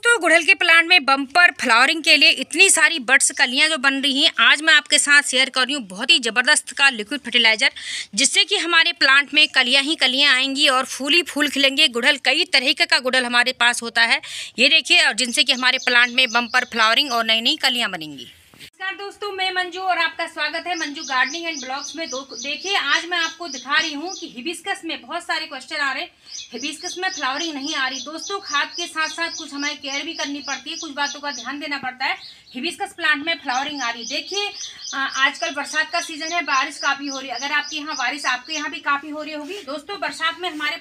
दोस्तों, गुड़हल के प्लांट में बम्पर फ्लावरिंग के लिए इतनी सारी बर्ड्स कलियाँ जो बन रही हैं, आज मैं आपके साथ शेयर कर रही हूँ बहुत ही ज़बरदस्त का लिक्विड फर्टिलाइज़र जिससे कि हमारे प्लांट में कलियाँ ही कलियाँ आएँगी और फूल ही फूल खिलेंगे। गुड़हल कई तरीके का गुड़हल हमारे पास होता है। ये देखिए, और जिनसे कि हमारे प्लांट में बम्पर फ्लावरिंग और नई नई कलियाँ बनेंगी। नमस्कार दोस्तों, मैं मंजू और आपका स्वागत है मंजू गार्डनिंग एंड ब्लॉग्स में। देखिए, आज मैं आपको दिखा रही हूँ कि हिबिस्कस में बहुत सारे क्वेश्चन आ रहे हिबिस्कस में फ्लावरिंग नहीं आ रही। दोस्तों, खाद के साथ साथ कुछ हमें केयर भी करनी पड़ती है, कुछ बातों का ध्यान देना पड़ता है। हिबिस्कस प्लांट में फ्लावरिंग आ रही देखिए आजकल बरसात का सीज़न है, बारिश काफ़ी हो रही है। अगर आपके यहाँ बारिश, आपके यहाँ भी काफ़ी हो रही होगी। दोस्तों, बरसात में हमारे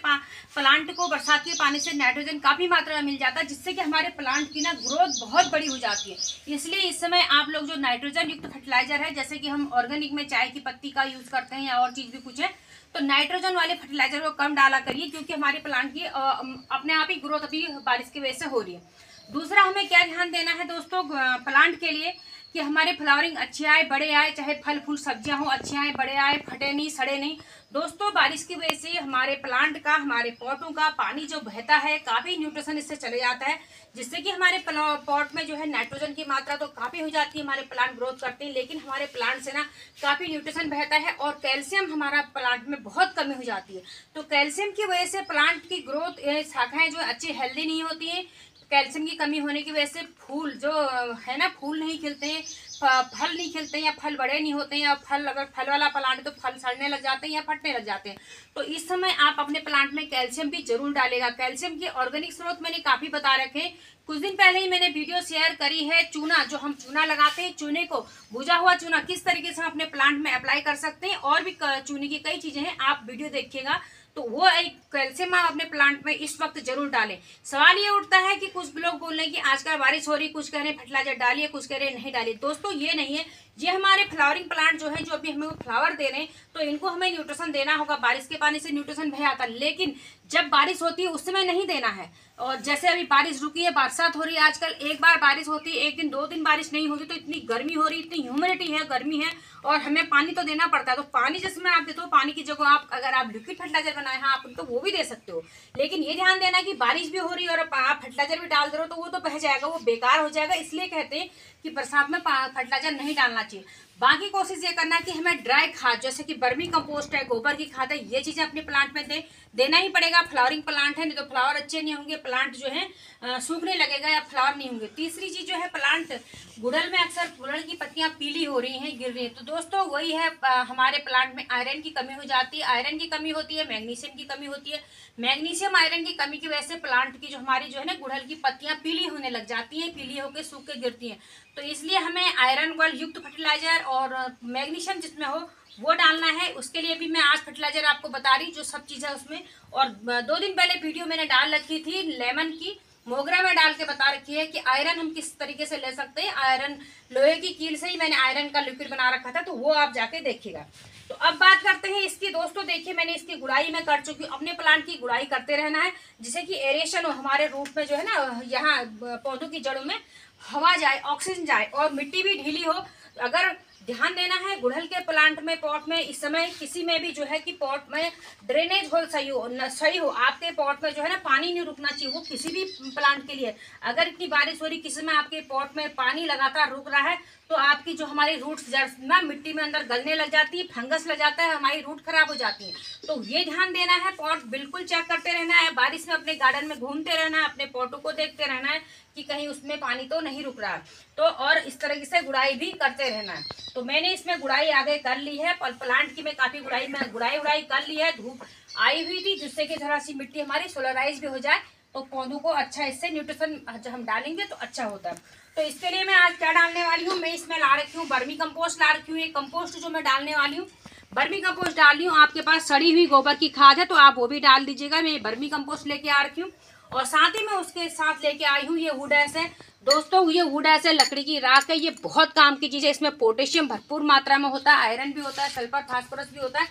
प्लांट को बरसात के पानी से नाइट्रोजन काफ़ी मात्रा में मिल जाता है, जिससे कि हमारे प्लांट की ना ग्रोथ बहुत बड़ी हो जाती है। इसलिए इस समय आप लोग जो नाइट्रोजन युक्त फर्टिलाइज़र है, जैसे कि हम ऑर्गेनिक में चाय की पत्ती का यूज़ करते हैं या और चीज़ भी कुछ है। तो नाइट्रोजन वाले फर्टिलाइज़र को कम डाला करिए, क्योंकि हमारे प्लांट की अपने आप ही ग्रोथ अभी बारिश की वजह से हो रही है। दूसरा हमें क्या ध्यान देना है दोस्तों प्लांट के लिए? कि हमारे फ्लावरिंग अच्छे आए, बड़े आए, चाहे फल, फूल, सब्ज़ियाँ हो, अच्छे आए, बड़े आए, फटे नहीं, सड़े नहीं। दोस्तों, बारिश की वजह से हमारे प्लांट का, हमारे पॉटों का पानी जो बहता है, काफ़ी न्यूट्रिशन इससे चले जाता है, जिससे कि हमारे पॉट में जो है नाइट्रोजन की मात्रा तो काफ़ी हो जाती है, हमारे प्लांट ग्रोथ करते हैं, लेकिन हमारे प्लांट से ना काफ़ी न्यूट्रिशन बहता है और कैल्शियम हमारा प्लांट में बहुत कमी हो जाती है। तो कैल्शियम की वजह से प्लांट की ग्रोथ शाखाएँ जो अच्छी हेल्दी नहीं होती हैं कैल्शियम की कमी होने की वजह से फूल जो, है ना, फूल नहीं खिलते हैं फल नहीं खिलते हैं या फल बड़े नहीं होते हैं या फल, अगर फल वाला प्लांट तो फल सड़ने लग जाते हैं या फटने लग जाते हैं। तो इस समय आप अपने प्लांट में कैल्शियम भी ज़रूर डालेगा कैल्शियम के ऑर्गेनिक स्रोत मैंने काफ़ी बता रखे कुछ दिन पहले ही मैंने वीडियो शेयर करी है चूना, जो हम चूना लगाते हैं, चूने को भुजा हुआ चूना, किस तरीके से हम अपने प्लांट में अप्लाई कर सकते हैं और भी चूने की कई चीज़ें हैं, आप वीडियो देखिएगा। तो वो एक कैल्शियम आप अपने प्लांट में इस वक्त ज़रूर डालें। सवाल ये उठता है कि कुछ लोग बोल रहे हैं कि आजकल बारिश हो रही, कुछ कह रहे हैं फर्टिलाइज़र डालिए, कुछ कह रहे हैं नहीं डालिए। दोस्तों, ये नहीं है। ये हमारे फ्लावरिंग प्लांट जो है, जो अभी हमें फ्लावर दे रहे हैं तो इनको हमें न्यूट्रिशन देना होगा। बारिश के पानी से न्यूट्रिशन भय आता लेकिन जब बारिश होती है, उस समय नहीं देना है। और जैसे अभी बारिश रुकी है, बरसात हो रही है, आजकल एक बार बारिश होती है, एक दिन, दो दिन बारिश नहीं होती तो इतनी गर्मी हो रही इतनी ह्यूमिडिटी है, गर्मी है। और हमें पानी तो देना पड़ता है तो पानी जिसमें आप देते हो, पानी की जगह आप, अगर आप लिक्विड फर्टिलाइज़र बनाए हैं, आप उनको वो भी दे सकते हो। लेकिन ये ध्यान देना कि बारिश भी हो रही है और आप फर्टिलाइज़र भी डाल दे रहे हो तो वो तो बह जाएगा, वो बेकार हो जाएगा, इसलिए कहते हैं कि बरसात में फर्टिलाइज़र नहीं डालना चाहिए। बाकी कोशिश ये करना है कि हमें ड्राई खाद, जैसे कि बर्मी कंपोस्ट है, गोबर की खाद है, ये चीज़ें अपने प्लांट में दे। देना ही पड़ेगा फ्लावरिंग प्लांट है, नहीं तो फ्लावर अच्छे नहीं होंगे प्लांट जो है सूखने लगेगा या फ्लावर नहीं होंगे। तीसरी चीज़ जो है प्लांट गुड़ल में अक्सर गुड़ल की पत्तियाँ पीली हो रही हैं, गिर रही हैं। तो दोस्तों, वही है हमारे प्लांट में आयरन की कमी हो जाती है। आयरन की कमी होती है मैग्नीशियम की कमी होती है। मैग्नीशियम आयरन की कमी की वजह से प्लांट की जो हमारी जो है ना, गुड़हल की पत्तियाँ पीली होने लग जाती हैं, पीली होकर सूख के गिरती हैं। तो इसलिए हमें आयरन वाल युक्त फर्टिलाइज़र और मैग्नीशियम जिसमें हो, वो डालना है। उसके लिए भी मैं आज फर्टिलाइज़र आपको बता रही जो सब चीज़ है उसमें। और दो दिन पहले वीडियो मैंने डाल रखी थी लेमन की। मोगरा में डाल के बता रखी है कि आयरन हम किस तरीके से ले सकते हैं। आयरन लोहे की कील से ही मैंने आयरन का लिक्विड बना रखा था तो वो आप जाके देखिएगा। तो अब बात करते हैं इसकी। दोस्तों, देखिए, मैंने इसकी गुड़ाई में कर चुकी हूँ। अपने प्लांट की गुड़ाई करते रहना है, जिससे कि एरेशन हमारे रूट में जो है ना, यहाँ पौधों की जड़ों में। हवा जाए, ऑक्सीजन जाए और मिट्टी भी ढीली हो, अगर ध्यान देना है गुड़हल के प्लांट में, पॉट में, इस समय किसी में भी जो है कि पॉट में ड्रेनेज होल सही हो, न, सही हो, आपके पॉट में जो है ना पानी नहीं रुकना चाहिए, वो किसी भी प्लांट के लिए। अगर इतनी बारिश हो रही, किसी में आपके पॉट में पानी लगातार रुक रहा है तो आपकी जो हमारी रूट्स जड़ ना मिट्टी में अंदर गलने लग जाती है, फंगस लग जाता है, हमारी रूट खराब हो जाती है। तो ये ध्यान देना है, पॉट बिल्कुल चेक करते रहना है, बारिश में अपने गार्डन में घूमते रहना है, अपने पॉटों को देखते रहना है कि कहीं उसमें पानी तो नहीं रुक रहा। तो और इस तरीके से गुड़ाई भी करते रहना है। तो मैंने इसमें गुड़ाई आगे कर ली है, पर प्लांट की मैं काफ़ी गुड़ाई, में गुड़ाई उड़ाई कर ली है, धूप आई हुई थी, जिससे कि थोड़ा सी मिट्टी हमारी सोलराइज भी हो जाए तो पौधों को अच्छा इससे न्यूट्रिशन जब हम डालेंगे तो अच्छा होता है। तो इसके लिए मैं आज क्या डालने वाली हूँ, मैं इसमें ला रखी हूँ बर्मी कंपोस्ट ला रखी हूँ ये कंपोस्ट जो मैं डालने वाली हूँ। बर्मी कंपोस्ट डाल रही हूँ, आपके पास सड़ी हुई गोबर की खाद है तो आप वो भी डाल दीजिएगा, मैं बर्मी कंपोस्ट लेके आ रखी हूँ। और साथ ही मैं उसके साथ लेके आई हूँ, ये वुड ऐसे। दोस्तों, ये वुड ऐसे लकड़ी की राख है, ये बहुत काम की चीज़ है। इसमें पोटेशियम भरपूर मात्रा में होता है आयरन भी होता है सल्फ़र फास्फोरस भी होता है,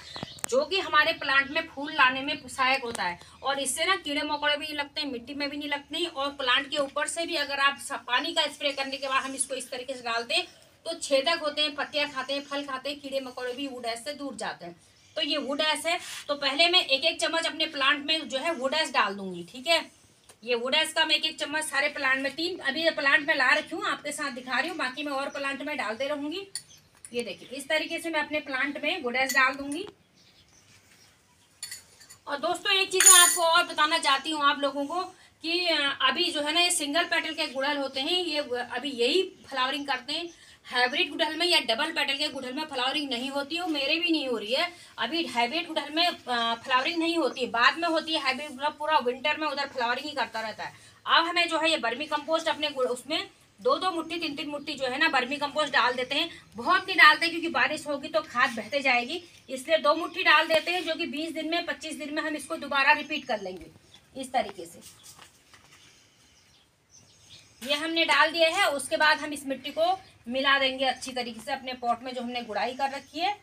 जो कि हमारे प्लांट में फूल लाने में सहायक होता है। और इससे ना कीड़े मकोड़े भी नहीं लगते हैं मिट्टी में भी नहीं लगते हैं। और प्लांट के ऊपर से भी अगर आप पानी का स्प्रे करने के बाद हम इसको इस तरीके से डालते हैं तो छेदक होते हैं, पत्तियाँ खाते हैं, फल खाते हैं, कीड़े मकोड़े भी वुड ऐसे दूर जाते हैं। तो ये वुड ऐस है तो पहले मैं एक एक चम्मच अपने प्लांट में जो है वुड ऐस डाल दूँगी, ठीक है? ये वुडस का मैं एक एक चम्मच सारे प्लांट में, तीन अभी प्लांट में ला रखी हूँ, आपके साथ दिखा रही हूँ, बाकी मैं और प्लांट में डालते रहूँगी। ये देखिए, इस तरीके से मैं अपने प्लांट में गुडेस डाल दूँगी। और दोस्तों, एक चीज़ मैं आपको और बताना चाहती हूँ आप लोगों को कि अभी जो है ना, ये सिंगल पेटल के गुड़ल होते हैं, ये अभी यही फ्लावरिंग करते हैं। हाइब्रिड गुड़हल में या डबल पेटल के गुड़हल में फ्लावरिंग नहीं होती है मेरे भी नहीं हो रही है। अभी हाइब्रिड गुड़हल में फ्लावरिंग नहीं होती, बाद में होती है हाइब्रिड गुड़हल, पूरा विंटर में उधर फ्लावरिंग ही करता रहता है। अब हमें जो है ये बर्मी कंपोस्ट अपने उसमें दो दो मुट्ठी, तीन तीन मुट्ठी जो है ना बर्मी कंपोस्ट डाल देते हैं। बहुत नहीं डालते हैं क्योंकि बारिश होगी तो खाद बहते जाएगी, इसलिए दो मुट्ठी डाल देते हैं जो कि बीस दिन में, पच्चीस दिन में हम इसको दोबारा रिपीट कर लेंगे, इस तरीके से। ये हमने डाल दिया है, उसके बाद हम इस मिट्टी को मिला देंगे अच्छी तरीके से अपने पॉट में जो हमने गुड़ाई कर रखी है।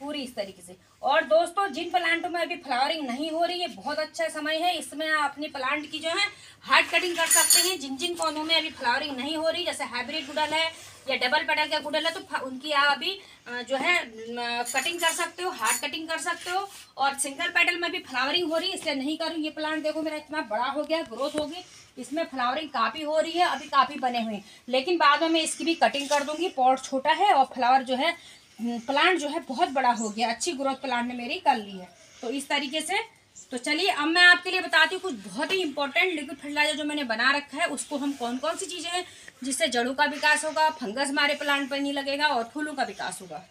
पूरी इस तरीके से। और दोस्तों, जिन प्लांटों में अभी फ्लावरिंग नहीं हो रही है, बहुत अच्छा समय है। इसमें आप अपने प्लांट की जो है, हार्ड कटिंग कर सकते हैं। जिन जिन पौधों में अभी फ्लावरिंग नहीं हो रही, जैसे हाइब्रिड गुडल है या डबल पेडल का गुडल है तो उनकी आप अभी जो है कटिंग कर सकते हो, हार्ड कटिंग कर सकते हो। और सिंगल पेडल में भी फ्लावरिंग हो रही है, इसलिए नहीं करूँ। ये प्लांट देखो, मेरा इतना बड़ा हो गया, ग्रोथ होगी इसमें फ्लावरिंग काफ़ी हो रही है, अभी काफ़ी बने हुए लेकिन बाद में मैं इसकी भी कटिंग कर दूँगी, पॉट छोटा है और फ्लावर जो है प्लांट जो है बहुत बड़ा हो गया। अच्छी ग्रोथ प्लांट ने मेरी कर ली है। तो इस तरीके से तो चलिए, अब मैं आपके लिए बताती हूँ कुछ बहुत ही इंपॉर्टेंट लिक्विड फर्टिलाइज़र जो मैंने बना रखा है। उसको हम कौन कौन सी चीज़ें हैं, जिससे जड़ों का विकास होगा फंगस हमारे प्लांट पर नहीं लगेगा और फूलों का विकास होगा।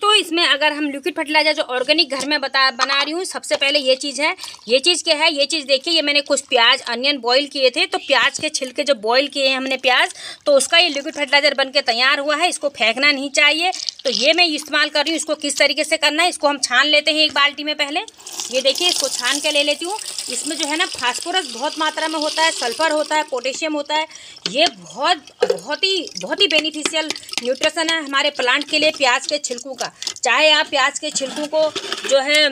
तो इसमें अगर हम लिक्विड फर्टिलाइज़र जो ऑर्गेनिक घर में बता बना रही हूँ, सबसे पहले ये चीज़ है। ये चीज़ क्या है? ये चीज़ देखिए, ये मैंने कुछ प्याज, अनियन बॉईल किए थे तो प्याज के छिलके जो बॉईल किए हैं हमने प्याज तो उसका ये लिक्विड फर्टिलाइज़र बन के तैयार हुआ है। इसको फेंकना नहीं चाहिए। तो ये मैं इस्तेमाल कर रही हूँ। इसको किस तरीके से करना है, इसको हम छान लेते हैं एक बाल्टी में पहले। ये देखिए, इसको छान के ले लेती हूँ। इसमें जो है ना फास्फोरस बहुत मात्रा में होता है सल्फ़र होता है पोटेशियम होता है। ये बहुत बहुत ही बहुत ही बेनिफिशियल न्यूट्रिशन है हमारे प्लांट के लिए, प्याज के छिलकों का। चाहे आप प्याज के छिलकों को जो है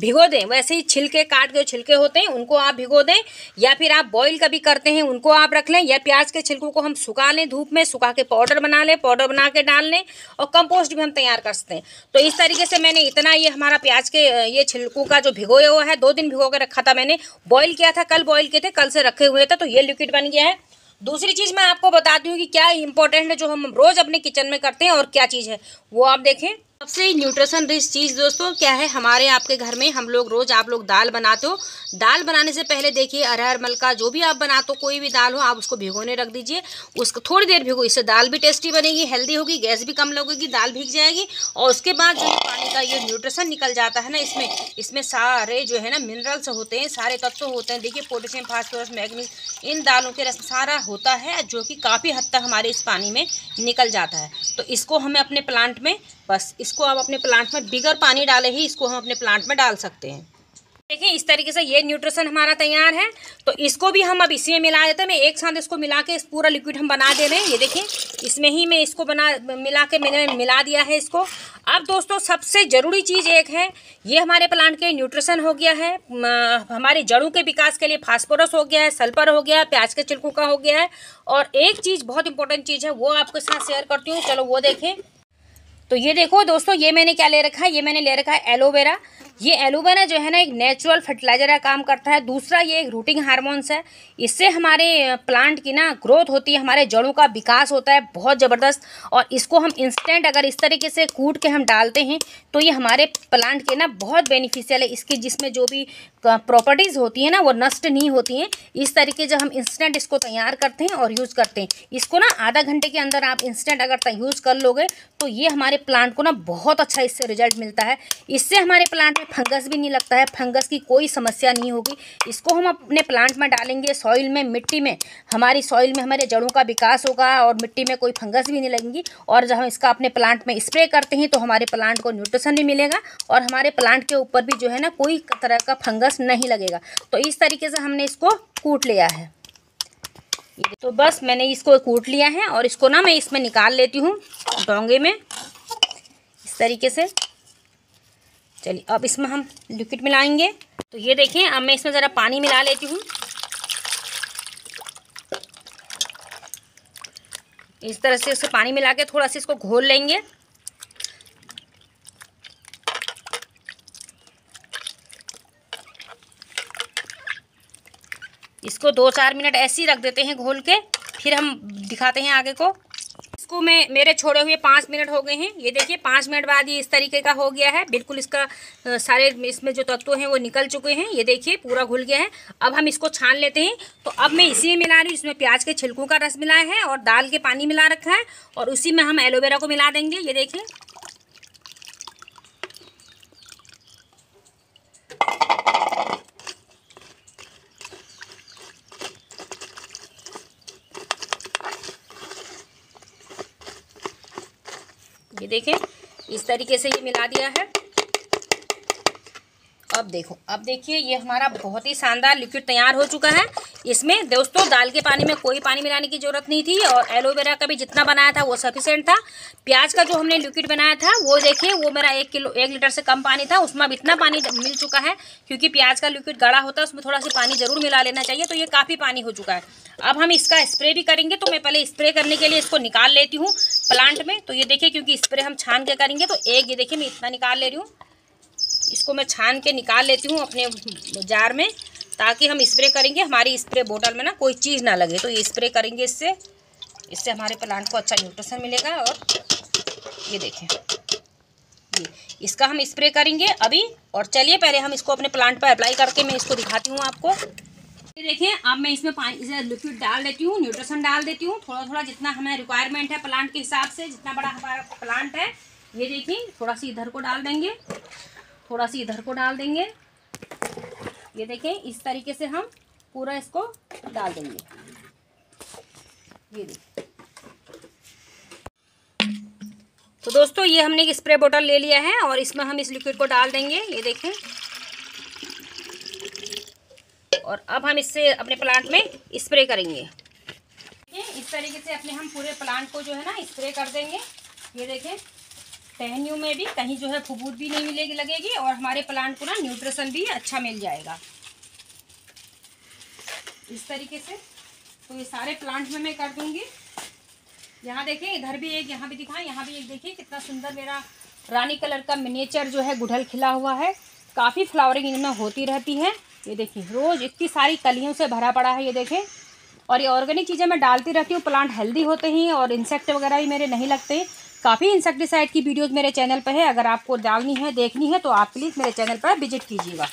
भिगो दें, वैसे ही छिलके काट के छिलके होते हैं, उनको आप भिगो दें, या फिर आप बॉईल कभी करते हैं, उनको आप रख लें, या प्याज के छिलकों को हम सुखा लें धूप में, सुखा के पाउडर बना लें पाउडर बना के डाल लें, और कंपोस्ट भी हम तैयार कर सकते हैं। तो इस तरीके से मैंने इतना ये हमारा प्याज के ये छिलकों का जो भिगोया हुआ है, दो दिन भिगो के रखा था मैंने बॉयल किया था, कल बॉयल किए थे, कल से रखे हुए थे तो ये लिक्विड बन गया है। दूसरी चीज़ मैं आपको बताती हूँ कि क्या इंपॉर्टेंट है जो हम रोज़ अपने किचन में करते हैं और क्या चीज़ है। वो आप देखें। सबसे न्यूट्रिशन रिच चीज़ दोस्तों, क्या है हमारे आपके घर में? हम लोग रोज़ आप लोग दाल बनाते हो। दाल बनाने से पहले देखिए, अरहर, मलका, जो भी आप बनाते हो कोई भी दाल हो, आप उसको भिगोने रख दीजिए। उसको थोड़ी देर भिगो, इससे दाल भी टेस्टी बनेगी, हेल्दी होगी, गैस भी कम लगेगी, दाल भीग जाएगी। और उसके बाद जो पानी का ये न्यूट्रिशन निकल जाता है ना इसमें। इसमें सारे जो है ना मिनरल्स होते हैं, सारे तत्व होते हैं। देखिए पोटेशियम, फास्फोरस, मैग्नीज, इन दालों के रस सारा होता है, जो कि काफ़ी हद तक हमारे इस पानी में निकल जाता है। तो इसको हमें अपने प्लांट में बस इसको आप अपने प्लांट में बिगर पानी डाले ही इसको हम अपने प्लांट में डाल सकते हैं। देखिए, इस तरीके से ये न्यूट्रिशन हमारा तैयार है तो इसको भी हम अब इसी में मिला देते हैं। मैं एक साथ इसको मिला के इस पूरा लिक्विड हम बना दे रहे हैं। ये देखिए, इसमें ही मैं इसको बना, मिला के मैंने मिला दिया है इसको। अब दोस्तों, सबसे ज़रूरी चीज़ एक है, ये हमारे प्लांट के न्यूट्रिशन हो गया है। हमारे जड़ों के विकास के लिए फास्फोरस हो गया है सल्फ़र हो गया है, प्याज के छिलकों का हो गया है। और एक चीज़ बहुत इंपॉर्टेंट चीज़ है, वो आपके साथ शेयर करती हूँ। चलो वो देखें। तो ये देखो दोस्तों, ये मैंने क्या ले रखा है? ये मैंने ले रखा है एलोवेरा ये एलोवेरा जो है ना, एक नेचुरल फर्टिलाइज़र का काम करता है। दूसरा, ये एक रूटिंग हार्मोन्स है। इससे हमारे प्लांट की ना ग्रोथ होती है, हमारे जड़ों का विकास होता है बहुत ज़बरदस्त। और इसको हम इंस्टेंट अगर इस तरीके से कूट के हम डालते हैं तो ये हमारे प्लांट के ना बहुत बेनिफिशियल है। इसकी जिसमें जो भी प्रॉपर्टीज़ होती हैं ना, वो नष्ट नहीं होती हैं। इस तरीके जब हम इंस्टेंट इसको तैयार करते हैं और यूज़ करते हैं। इसको ना आधा घंटे के अंदर आप इंस्टेंट अगर यूज़ कर लोगे तो ये हमारे प्लांट को ना बहुत अच्छा इससे रिज़ल्ट मिलता है। इससे हमारे प्लांट फंगस भी नहीं लगता है, फंगस की कोई समस्या नहीं होगी। इसको हम अपने प्लांट में डालेंगे, सॉइल में, मिट्टी में। हमारी सॉइल में हमारे जड़ों का विकास होगा और मिट्टी में कोई फंगस भी नहीं लगेंगी। और जब हम इसका अपने प्लांट में स्प्रे करते हैं तो हमारे प्लांट को न्यूट्रिशन भी मिलेगा और हमारे प्लांट के ऊपर भी जो है ना, कोई तरह का फंगस नहीं लगेगा। तो इस तरीके से हमने इसको कूट लिया है। तो बस मैंने इसको कूट लिया है और इसको ना मैं इसमें निकाल लेती हूँ डोंगे में। इस तरीके से। चलिए, अब इसमें हम लिक्विड मिलाएँगे। तो ये देखें, अब मैं इसमें ज़रा पानी मिला लेती हूँ। इस तरह से उसे पानी मिला के थोड़ा सा इसको घोल लेंगे। इसको दो चार मिनट ऐसे ही रख देते हैं घोल के, फिर हम दिखाते हैं आगे को। इसको मैं, मेरे छोड़े हुए पाँच मिनट हो गए हैं। ये देखिए, पाँच मिनट बाद ये इस तरीके का हो गया है। बिल्कुल इसका सारे इसमें जो तत्व हैं वो निकल चुके हैं। ये देखिए, पूरा घुल गया है। अब हम इसको छान लेते हैं। तो अब मैं इसी में मिला रही हूँ। इसमें प्याज के छिलकों का रस मिलाया है और दाल के पानी मिला रखा है और उसी में हम एलोवेरा को मिला देंगे। ये देखिए। ये देखें, इस तरीके से ये मिला दिया है। अब देखो, अब देखिए, ये हमारा बहुत ही शानदार लिक्विड तैयार हो चुका है। इसमें दोस्तों, दाल के पानी में कोई पानी मिलाने की ज़रूरत नहीं थी और एलोवेरा का भी जितना बनाया था वो सफिशेंट था। प्याज का जो हमने लिक्विड बनाया था, वो देखिए, वो मेरा एक किलो, एक लीटर से कम पानी था, उसमें अब इतना पानी मिल चुका है, क्योंकि प्याज का लिक्विड गाढ़ा होता है, उसमें थोड़ा सा पानी ज़रूर मिला लेना चाहिए तो ये काफ़ी पानी हो चुका है। अब हम इसका स्प्रे भी करेंगे तो मैं पहले स्प्रे करने के लिए इसको निकाल लेती हूँ प्लांट में। तो ये देखिए, क्योंकि स्प्रे हम छान के करेंगे तो एक ये देखिए, मैं इतना निकाल ले रही हूँ। इसको मैं छान के निकाल लेती हूँ अपने जार में। ताकि हम स्प्रे करेंगे, हमारी स्प्रे बोतल में ना कोई चीज़ ना लगे। तो ये स्प्रे करेंगे इससे। इससे हमारे प्लांट को अच्छा न्यूट्रिशन मिलेगा और ये देखें। ये, इसका हम स्प्रे करेंगे अभी। और चलिए, पहले हम इसको अपने प्लांट पर अप्लाई करके मैं इसको दिखाती हूँ आपको। ये देखिए अब मैं इसमें पानी, इसे लिक्विड डाल देती हूँ न्यूट्रिशन डाल देती हूँ। थोड़ा थोड़ा जितना हमें रिक्वायरमेंट है प्लांट के हिसाब से, जितना बड़ा हमारा प्लांट है, ये देखिए थोड़ा सी इधर को डाल देंगे। थोड़ा सी इधर को डाल देंगे। ये देखें, इस तरीके से हम पूरा इसको डाल देंगे। ये देखिए तो दोस्तों, ये हमने एक स्प्रे बोतल ले लिया है और इसमें हम इस लिक्विड को डाल देंगे, ये देखें। और अब हम इससे अपने प्लांट में स्प्रे करेंगे। इस तरीके से अपने हम पूरे प्लांट को जो है ना स्प्रे कर देंगे। ये देखें। टहनियों में भी, कहीं जो है फबूद भी नहीं मिलेगी, लगेगी, और हमारे प्लांट को ना न्यूट्रिशन भी अच्छा मिल जाएगा। इस तरीके से तो ये सारे प्लांट में मैं कर दूँगी। यहाँ देखिए, इधर भी एक, यहाँ भी दिखाएँ, यहाँ भी एक देखिए, कितना सुंदर मेरा रानी कलर का मिनेचर जो है गुड़हल खिला हुआ है। काफ़ी फ्लावरिंग इनमें होती रहती है। ये देखिए, रोज़ इतनी सारी कलियों से भरा पड़ा है, ये देखें। और ये ऑर्गेनिक चीज़ें मैं डालती रहती हूँ प्लांट हेल्दी होते हैं, और इंसेक्ट वगैरह भी मेरे नहीं लगते। काफ़ी इंसेक्टिसाइड की वीडियोज़ मेरे चैनल पर है। अगर आपको डालनी है, देखनी है तो आप प्लीज़ मेरे चैनल पर विज़िट कीजिएगा।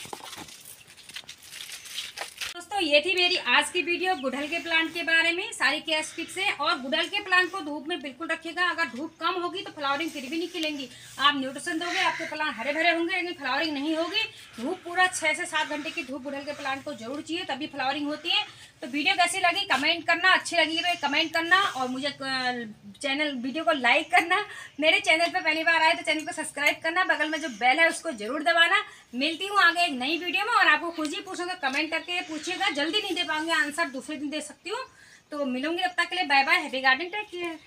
दोस्तों ये थी मेरी आज की वीडियो गुड़हल के प्लांट के बारे में, सारी कैश टिप्स है और गुड़हल के प्लांट को धूप में बिल्कुल रखिएगा। अगर धूप कम होगी तो फ्लावरिंग फिर भी नहीं खिलेंगी। आप न्यूट्रिशन दोगे, आपके प्लांट हरे भरे होंगे, लेकिन फ्लावरिंग नहीं होगी। धूप पूरा छः से सात घंटे की धूप गुड़हल के प्लांट को ज़रूर चाहिए, तभी फ्लावरिंग होती है। तो वीडियो कैसी लगी कमेंट करना, अच्छी लगी तो कमेंट करना और मुझे चैनल वीडियो को लाइक करना। मेरे चैनल पर पहली बार आए तो चैनल को सब्सक्राइब करना, बगल में जो बेल है उसको ज़रूर दबाना। मिलती हूँ आगे एक नई वीडियो में और आपको कुछ ही पूछोगे कमेंट करके पूछिएगा। जल्दी नहीं दे पाऊँगी आंसर दूसरे दिन दे सकती हूँ। तो मिलूँगी तब तक के लिए। Bye bye happy garden take care